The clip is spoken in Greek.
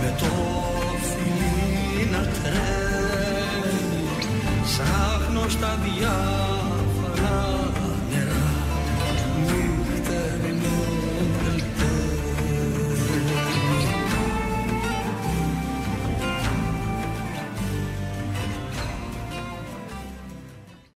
με το φιλί να σαν γνωστά διάφορα